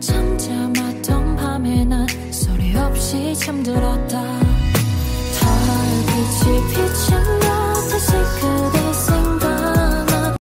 잠잠했던 밤에 난 소리 없이 잠들었다.